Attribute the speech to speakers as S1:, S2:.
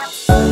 S1: Bye.